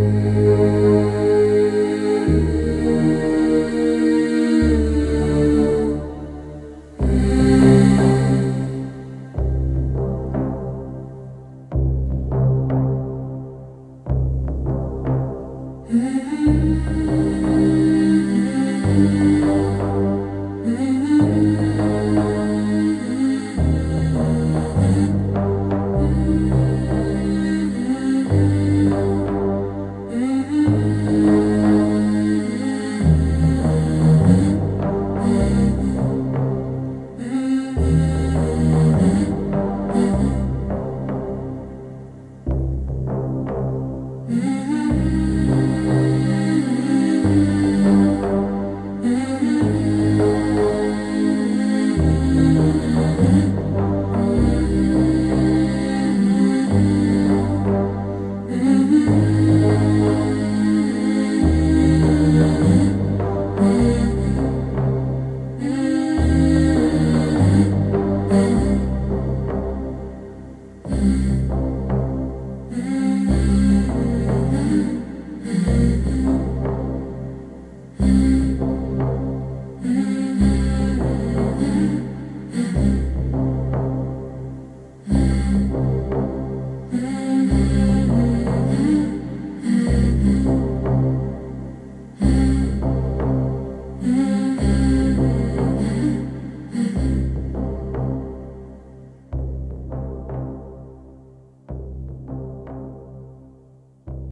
Amen.